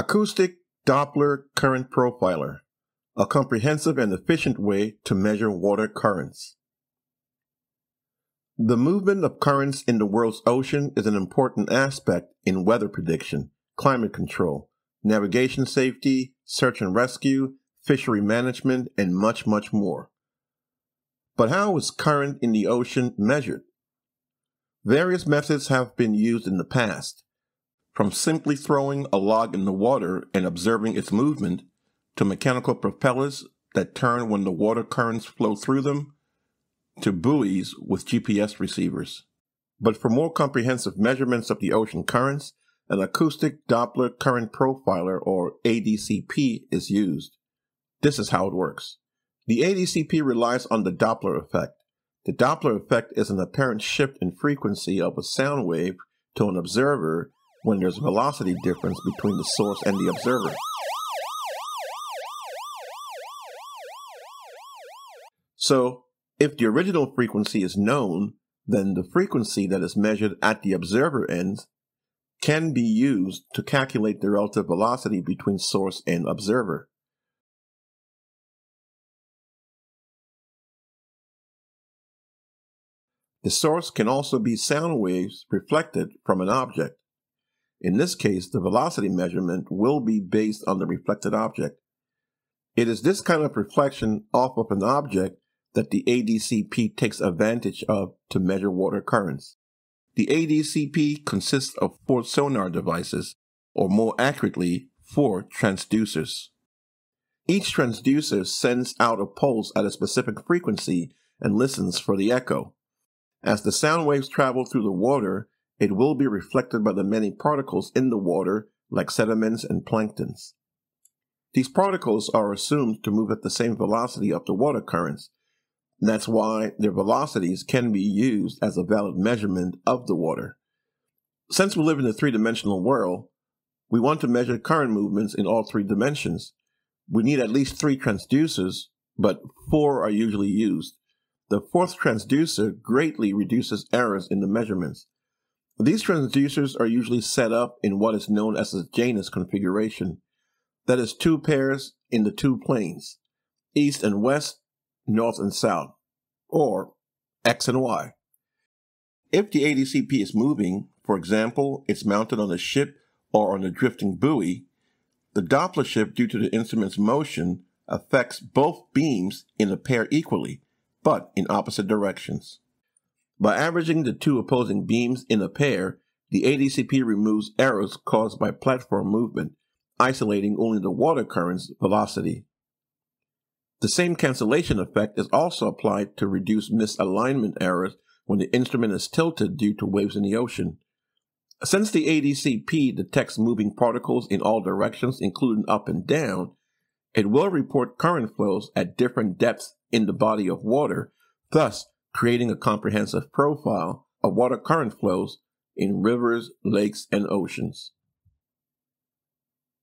Acoustic Doppler Current Profiler, a comprehensive and efficient way to measure water currents. The movement of currents in the world's ocean is an important aspect in weather prediction, climate control, navigation safety, search and rescue, fishery management, and much, much more. But how is current in the ocean measured? Various methods have been used in the past, from simply throwing a log in the water and observing its movement to mechanical propellers that turn when the water currents flow through them to buoys with GPS receivers. But for more comprehensive measurements of the ocean currents, an acoustic Doppler current profiler or ADCP is used. This is how it works. The ADCP relies on the Doppler effect. The Doppler effect is an apparent shift in frequency of a sound wave to an observer when there's a velocity difference between the source and the observer. So, if the original frequency is known, then the frequency that is measured at the observer end can be used to calculate the relative velocity between source and observer. The source can also be sound waves reflected from an object. In this case, the velocity measurement will be based on the reflected object. It is this kind of reflection off of an object that the ADCP takes advantage of to measure water currents. The ADCP consists of four sonar devices, or more accurately, four transducers. Each transducer sends out a pulse at a specific frequency and listens for the echo. As the sound waves travel through the water, it will be reflected by the many particles in the water, like sediments and planktons. These particles are assumed to move at the same velocity of the water currents, that's why their velocities can be used as a valid measurement of the water. Since we live in a three dimensional world, we want to measure current movements in all three dimensions. We need at least three transducers, but four are usually used. The fourth transducer greatly reduces errors in the measurements. These transducers are usually set up in what is known as a Janus configuration. That is two pairs in the two planes, east and west north and south, or X and Y. If the ADCP is moving, for example, it's mounted on a ship or on a drifting buoy, the Doppler shift due to the instrument's motion affects both beams in a pair equally, but in opposite directions. By averaging the two opposing beams in a pair, the ADCP removes errors caused by platform movement, isolating only the water current's velocity. The same cancellation effect is also applied to reduce misalignment errors when the instrument is tilted due to waves in the ocean. Since the ADCP detects moving particles in all directions, including up and down, it will report current flows at different depths in the body of water, thus creating a comprehensive profile of water current flows in rivers, lakes, and oceans.